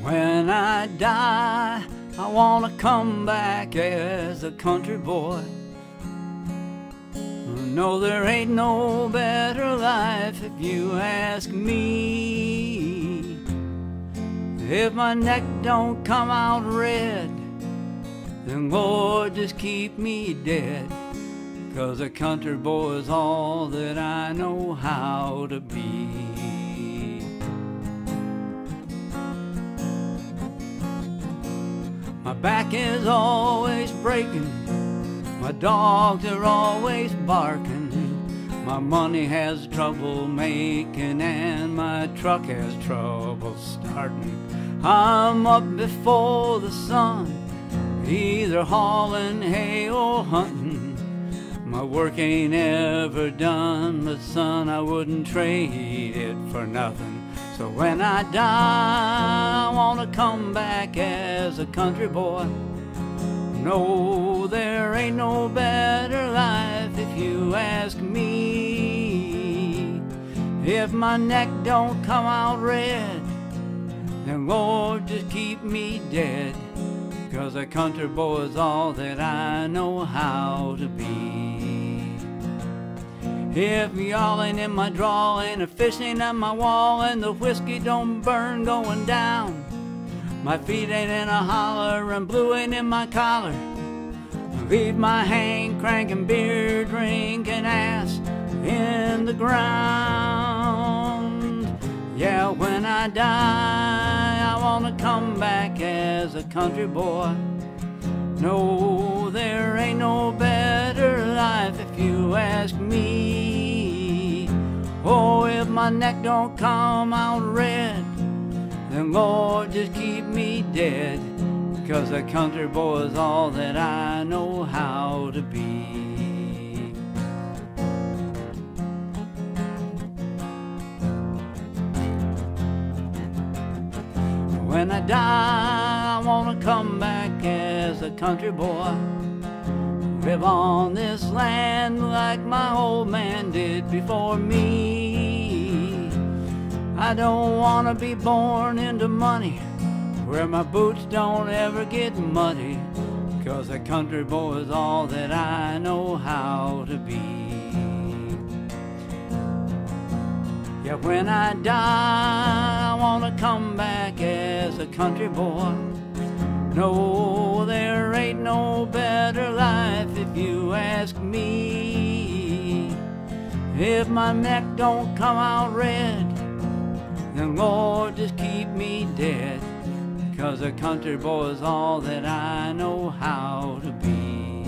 When I die, I wanna come back as a country boy. No, there ain't no better life if you ask me. If my neck don't come out red, then Lord, just keep me dead. Cause a country boy is all that I know how to be. Back is always breaking, my dogs are always barking. My money has trouble making, and my truck has trouble starting. I'm up before the sun, either hauling hay or hunting. My work ain't ever done, but son, I wouldn't trade it for nothing. So when I die, I wanna come back as a country boy. No, there ain't no better life if you ask me. If my neck don't come out red, then Lord, just keep me dead. Cause a country boy is all that I know how to be. If y'all ain't in my draw and the fish ain't on my wall and the whiskey don't burn going down, my feet ain't in a holler and blue ain't in my collar. Leave my hand cranking beer, drinking ass in the ground. Yeah, when I die, I wanna come back as a country boy. No, there ain't no better life if you ask me. My neck don't come out red, then Lord, just keep me dead. Cause a country boy is all that I know how to be. When I die, I wanna come back as a country boy. Live on this land like my old man did before me. I don't wanna be born into money where my boots don't ever get muddy. Cause a country boy is all that I know how to be. Yeah, when I die, I wanna come back as a country boy. No, there ain't no better life if you ask me. If my neck don't come out red, then Lord, just keep me dead. Cause a country boy is all that I know how to be.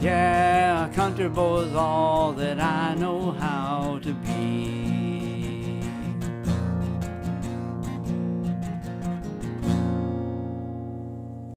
Yeah, a country boy is all that I know how to be.